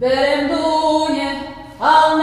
Berem al